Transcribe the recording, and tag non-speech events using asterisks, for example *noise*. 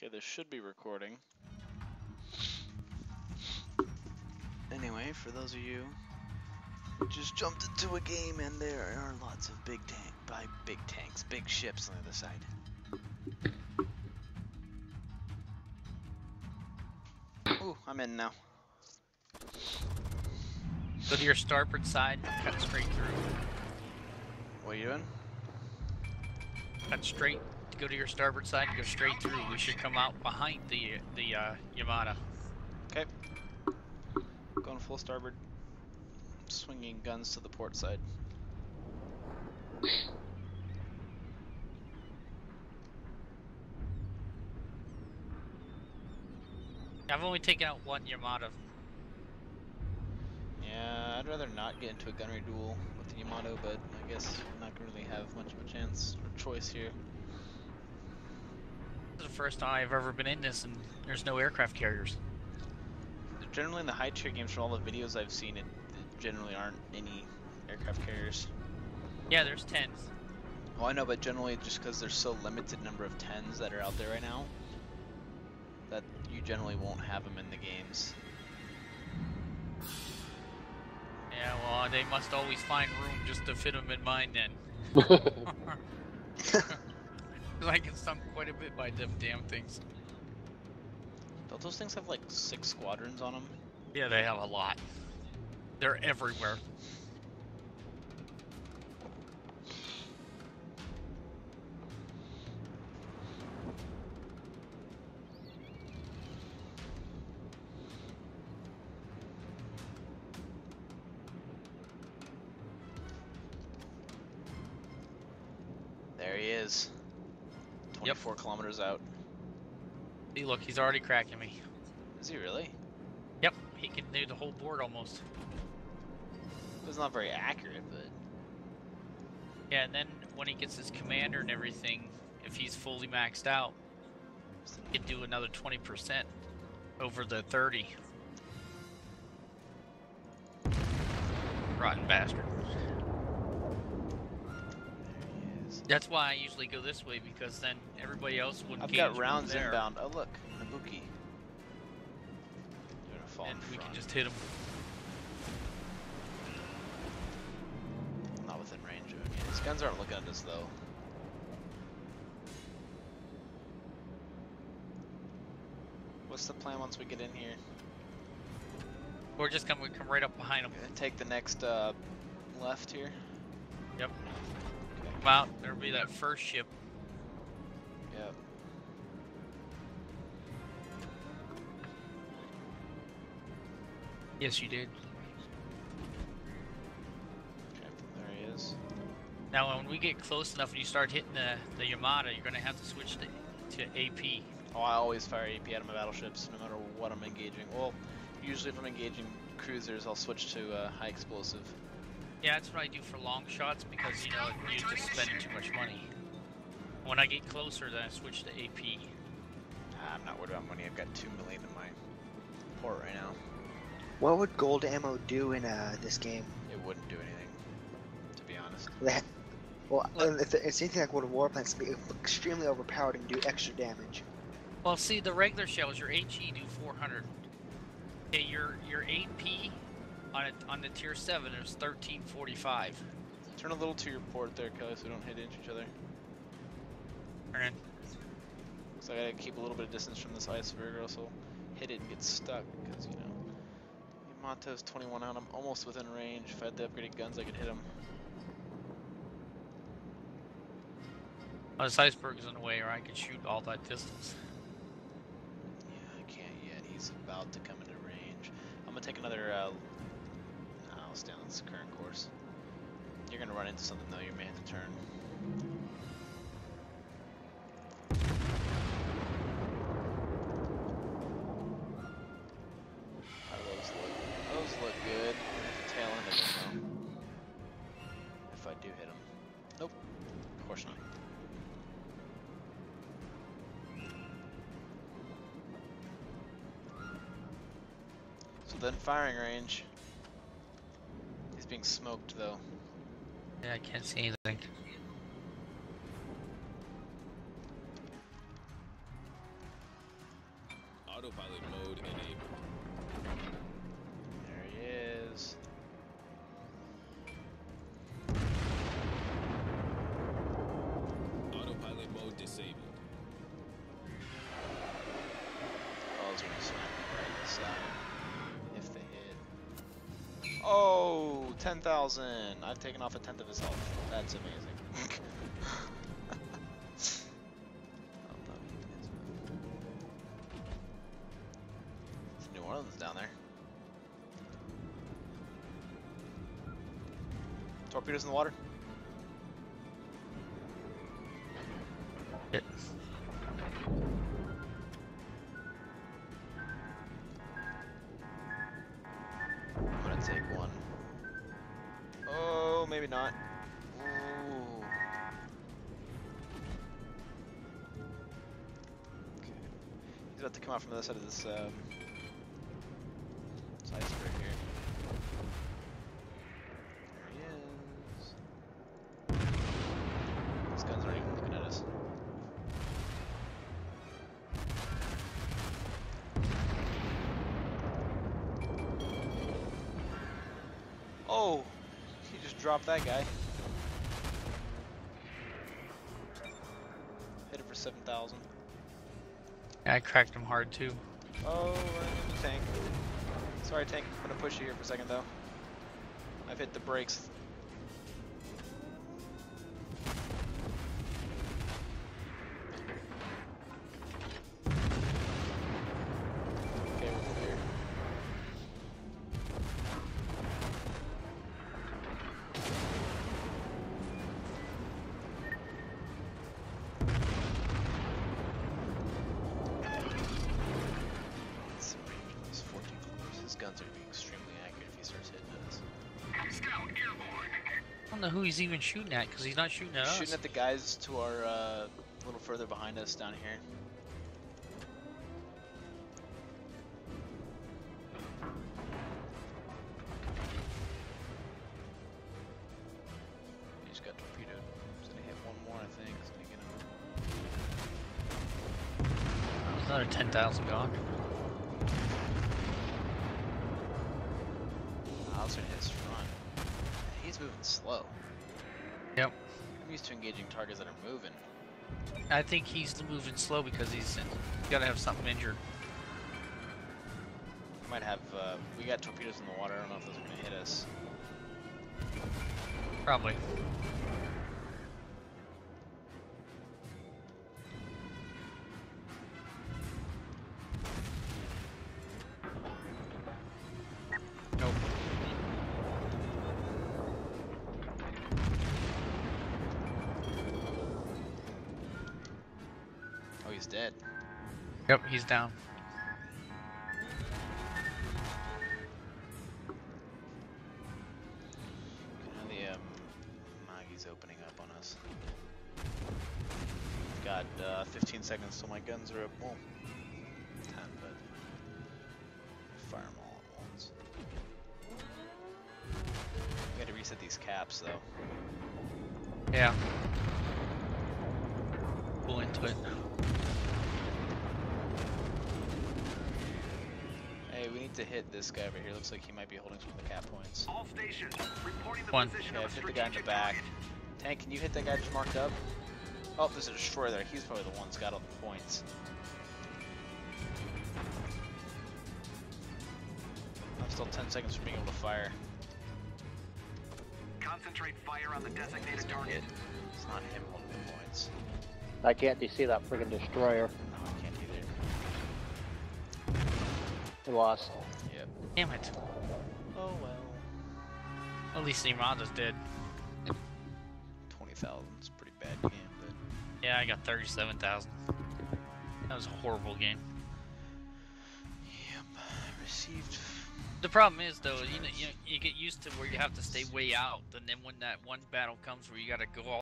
Okay, this should be recording. Anyway, for those of you who just jumped into a game and there are lots of big tank by big tanks, big ships on the other side. Ooh, I'm in now. Go to your starboard side, cut straight through. What are you doing? Cut straight. Go to your starboard side and go straight through. We should come out behind the the uh, Yamato. Okay. Going full starboard. Swinging guns to the port side. I've only taken out one Yamato. Yeah, I'd rather not get into a gunnery duel with the Yamato, but I guess I'm not gonna really have much of a chance or choice here. This is the first time I've ever been in this, and there's no aircraft carriers. Generally, in the high tier games, from all the videos I've seen, it, it generally aren't any aircraft carriers. Yeah, there's tens. Oh, I know, but generally, just because there's so limited number of tens that are out there right now, that you generally won't have them in the games. Yeah, well, they must always find room just to fit them in mine then. *laughs* *laughs* *laughs* I can sunk quite a bit by them damn things. Don't those things have like six squadrons on them? Yeah, they have a lot. They're everywhere. There he is. 24 kilometers out. See, look, he's already cracking me. Is he really? Yep, he can do the whole board almost. It's not very accurate, but Yeah, and then when he gets his commander and everything, if he's fully maxed out, he can do another 20% over the 30. Rotten bastard. There he is. That's why I usually go this way because then everybody else would I've got rounds there, inbound. Oh look, Nabuki. They're gonna fall and we can just hit him. Not within range of. These guns aren't looking at us though. What's the plan once we get in here? We're just gonna come right up behind him. Take the next uh, left here. Yep. Come out. There'll be that first ship. Yep. Yes, you did. Okay, there he is. Now, when we get close enough and you start hitting the, the Yamato, you're gonna have to switch to, to AP. Oh, I always fire AP out of my battleships, no matter what I'm engaging. Well, usually if I'm engaging cruisers, I'll switch to uh, high explosive. Yeah, that's what I do for long shots because you know you're just spending too much money. When I get closer, then I switch to AP. Ah, I'm not worried about money. I've got two million in my port right now. What would gold ammo do in uh, this game? It wouldn't do anything, to be honest. That- Well, Look. if it's anything like World of Warplanes, it'd be extremely overpowered and do extra damage. Well, see, the regular shells, your HE do 400. Okay, your your AP on it on the tier seven it was 1345. Turn a little to your port there, Kelly, so we don't hit into each other. And So I gotta keep a little bit of distance from this iceberg, or else I'll hit it and get stuck, because, you know. Yamato's 21 out, I'm almost within range. If I had the upgraded guns, I could hit him. oh, this iceberg is in the way, or I could shoot all that distance. Yeah, I can't yet. He's about to come into range. I'm gonna take another, uh... no, I'll this current course. You're gonna run into something, though. You may have to turn. Those look? Those look good. Them, though. If I do hit them. Nope. Of course not. So then firing range. Being smoked though. Yeah, I can't see anything. 10,000. I've taken off a tenth of his health. That's amazing. *laughs* New Orleans down there. Torpedoes in the water. Maybe not. Ooh. Okay. He's about to come out from the other side of this um, this iceberg here. There he is. These guns aren't even looking at us. Oh, just dropped that guy. Hit it for 7,000. Yeah, I cracked him hard too. Oh, tank. Sorry, tank. I'm gonna push you here for a second, though. I've hit the brakes. Guns are be extremely accurate if he starts hitting us. I don't know who he's even shooting at because he's not shooting at us. Shooting at the guys to our uh, a little further behind us down here. He just got torpedoed. He's gonna hit one more, I think. He's gonna get him. Another 10,000 gone. Gonna his front. He's moving slow. Yep. I'm used to engaging targets that are moving. I think he's moving slow because he's got to have something injured. We might have. Uh, we got torpedoes in the water. I don't know if those are gonna hit us. Probably. He's dead. Yep, he's down. Now the um, Maggie's opening up on us. Got uh, 15 seconds till my guns are up. Well, 10, but fire them all at once. We gotta reset these caps though. Yeah. Pull into it. To hit this guy over here. Looks like he might be holding some of the cap points. All stations, reporting the One. position Okay, of hit the guy in the back. target. Tank, can you hit that guy just marked up? Oh, there's a destroyer there. He's probably the one that's got all the points. I'm still 10 seconds from being able to fire. Concentrate fire on the designated gonna target. hit. It's not him holding the points. I can't see that friggin' destroyer. No, I can't either. We lost. Damn it. Oh well. At least Iranda's dead. 20,000 is a pretty bad game, but Yeah, I got 37,000. That was a horrible game. yep. Received. The problem is though, you know, you, you get used to where you have to stay way out, and then when that one battle comes where you got to go all